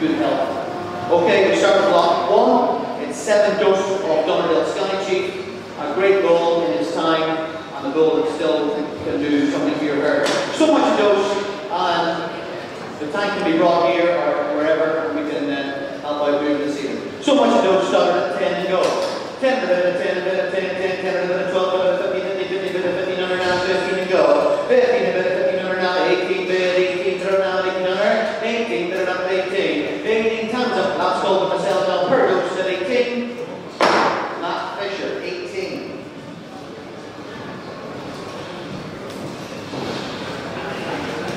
good health. Okay, we start with block one. It's seven doses of Donegal Sky Chief. A great goal in its time, and the goal that still can do something for your hair. So much dose, and the tank can be brought here or wherever, and we can uh, help out moving this evening. So much dose started at 10 and go. 10 to the 10, 10, 10, 10, 10 to the 12, goal to myself now, per at 18. Matt Fisher, 18.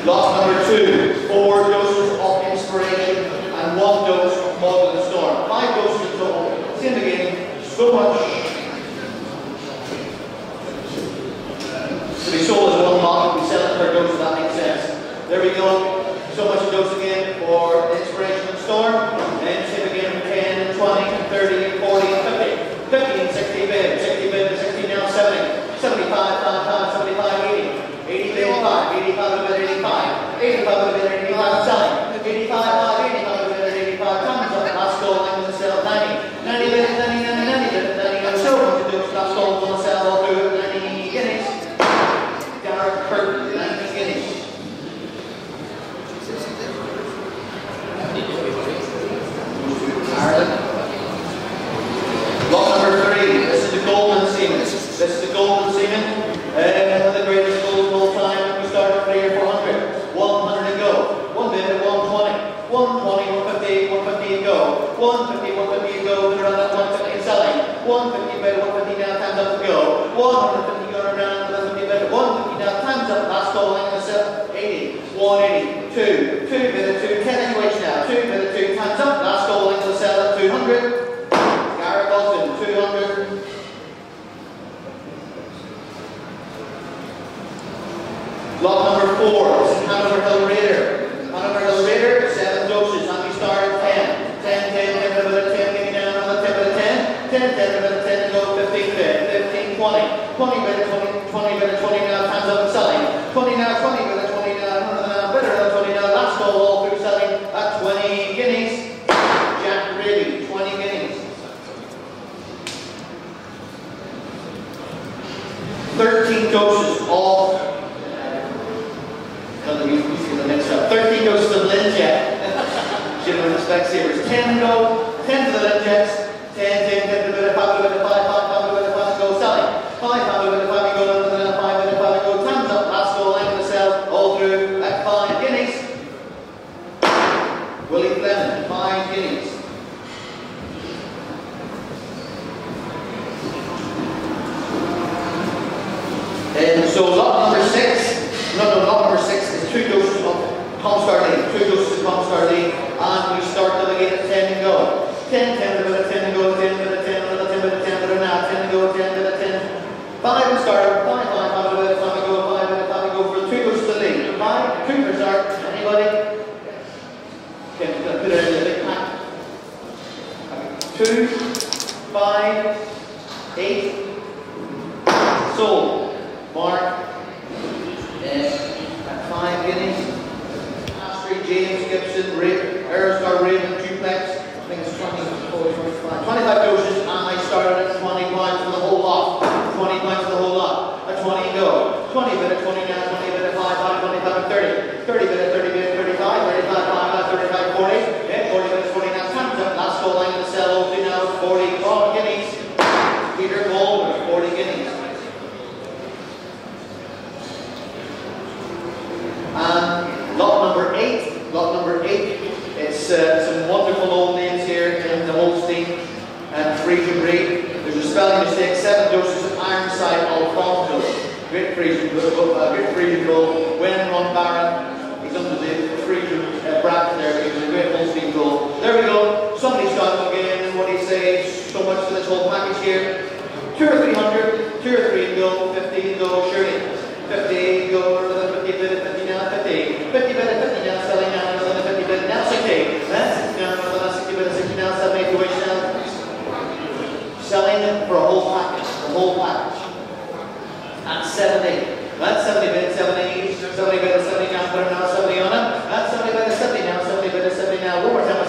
Lot number two, four 8,085, 8,085. 180, 2, 2 bid, 2, 10 anyway now. 2 bid, 2, time's up. I'm going to sell at 200. Gary Bolton, 200. Lot number four, this is Hanover Hill Raider. Hanover Hill Raider, seven doses, and we start at 10. 10, 10, 10, bit of 10, give me down another 10 bit of 10. 10, 10, bit of 10, go 15 bit, 15, 20. 20 bit of 20, 20 bit of 20 now, time's up and selling. 20 now, 20 bit of 20 now, another now, bit of 20 now, all through selling at 20 guineas. Jack Brady, 20 guineas. 13 doses of Another you see the up. 13 doses of Linjet. Gentlemen, Specsavers. 10 go, 10 to the Linjets. 10, 10, 10 to the bit of 5, bit of 5, 5, 5, bit of 5, go selling. 5, 5, bit of 5, go down to the 5, bit of 5, go times up. Last goal line to sell all through at 5 guineas. Willie Fleming, 5 guineas. And so lot number six, no, no, lot number six is two doses of Tom Starling, two doses of Tom Starling, and we start them again at 10 and go. 10, 10, bit of 10 and go, 10, bit of 10, another 10, bit of 10, bit of now, 10 and go, 10, bit of 10. 5 and start, 5, 5, 5, bit of 5 and go, 5, bit of 5 and go for two doses to lead. 5, 2 for start, anybody? Can put it in the big pack. 2, 5, 8, sold. Mark, uh, at five guineas. Astrid, James, Gibson, Aerostar, Raven, Duplex. I think it's 20, 40, 25. 25 doses, and I started at 20 pounds for the whole lot. 20 pounds for the whole lot. At 20 go. 20 bit at 20 now, 20 bit at 5, 5, 25 and 30. 30 bit at 30 bit at 35, 35, 5, 35, 40. Yeah, 40 bit at 40 now. Time's up. Last goal line to sell, opening now is 40 oh, guineas. Peter Gold, 40 guineas. And lot number eight, lot number eight, it's uh, some wonderful old names here in the Holstein and Friesian breed. There's a spelling mistake, seven doses of Ironside Alfonso. Great Friesian uh, great Friesian bull. When Ron Barron, he's under the Friesian uh, bracket there, he's a great Holstein bull. There we go, somebody's got him again, what he says, so much for this whole package here. Two or three hundred, two or three and go, fifty and go, surely. 50, go for the 50 bid, 50 now, 50. 50 bid, 50 now, selling now, another 50 bid, now 60. That's 60 now, another 60 bid, 60 now, 70, wage now. Selling it for a whole package, the whole package. At 70. That's 70 bid, 70, 70 bid, 70 now, put it now, 70 on it. That's 70 bid, 70 now, 70 bid, 70 now. One more time,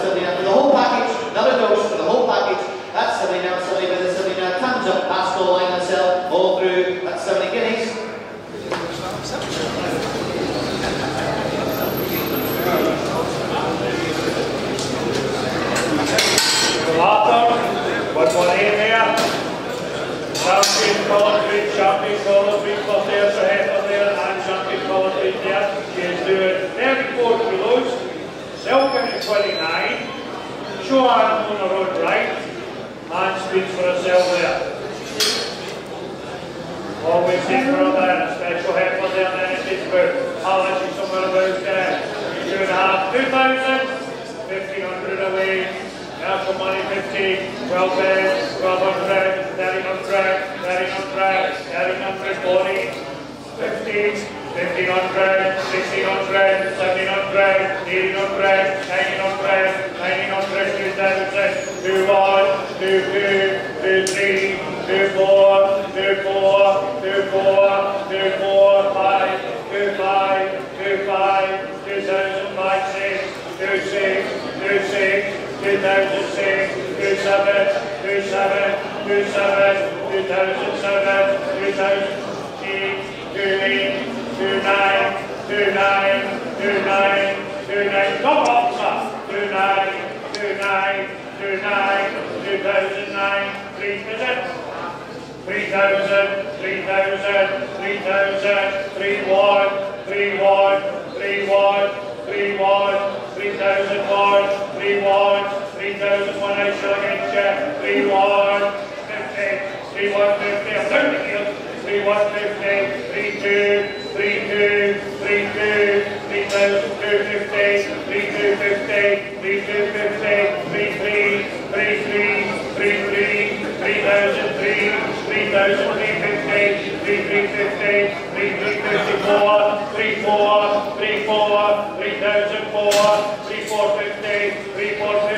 Collins Street, Shopping Collins Street, plus there's a head on there, and Shopping Collins Street there. She's doing 34 kilos, Selkin at 29, Joanne on the road right, and speaks for herself there. Always take her on that, a special on there, then it's about, how much is somewhere about there, two and a half, 2,000, 1,500 away. National money 15, 12 beds, 1200, 1300, 1300, 1300, 2006, 2007, 2007, 2007, 2007, 2008, 2008, 2009, 2009, 2009, 2009, top officer, 2009, 2009, 2009, 2009, 3%. 3,000, 3,000, 3,000, 3,1, 3,1, 3,1, 3,1, 3,001, 3,1, goes at 180 against Jack. Three one fifteen. Three one fifteen. Third heel. Three one fifteen. Three two. Three two. Three two. Three goes at two fifteen. Three two fifteen. Three two fifteen. Three three. Three three. Three three. Three goes at three. Three goes at three fifteen. Three three fifteen. Three three fifty four. Three four. Three four. Three goes at four. Three four fifteen. Three four fifteen.